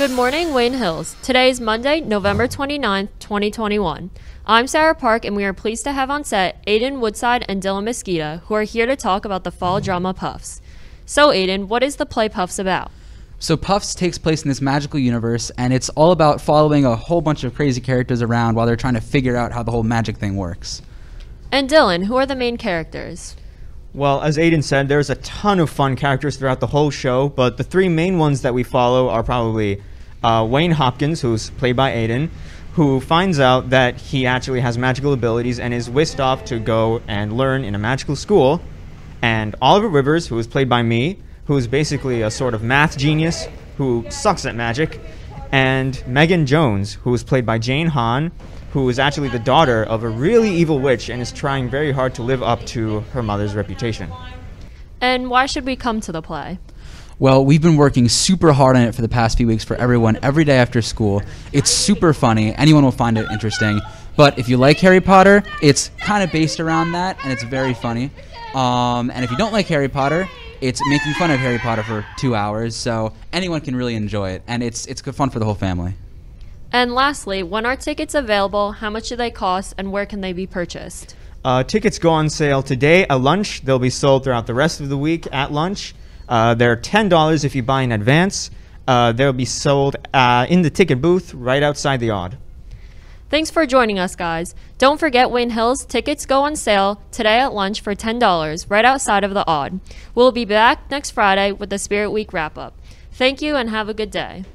Good morning, Wayne Hills. Today is Monday, November 29th, 2021. I'm Sarah Park, and we are pleased to have on set Aiden Woodside and Dylan Mosquita, who are here to talk about the fall drama Puffs. So, Aiden, what is the play Puffs about? So Puffs takes place in this magical universe, and it's all about following a whole bunch of crazy characters around while they're trying to figure out how the whole magic thing works. And Dylan, who are the main characters? Well, as Aiden said, there's a ton of fun characters throughout the whole show, but the three main ones that we follow are probably uh, Wayne Hopkins, who's played by Aiden, who finds out that he actually has magical abilities and is whisked off to go and learn in a magical school, and Oliver Rivers, who is played by me, who is basically a sort of math genius who sucks at magic, and Megan Jones, who is played by Jane Hahn, who is actually the daughter of a really evil witch and is trying very hard to live up to her mother's reputation. And why should we come to the play? Well, we've been working super hard on it for the past few weeks for everyone every day after school. It's super funny. Anyone will find it interesting. But if you like Harry Potter, it's kind of based around that, and it's very funny. Um, and if you don't like Harry Potter, it's making fun of Harry Potter for two hours, so anyone can really enjoy it, and it's it's good fun for the whole family. And lastly, when are tickets available? How much do they cost? And where can they be purchased? Uh, tickets go on sale today at lunch. They'll be sold throughout the rest of the week at lunch. Uh, they're $10 if you buy in advance. Uh, they'll be sold uh, in the ticket booth right outside the odd. Thanks for joining us, guys. Don't forget Wayne Hills tickets go on sale today at lunch for $10 right outside of the Odd. We'll be back next Friday with the Spirit Week wrap up. Thank you and have a good day.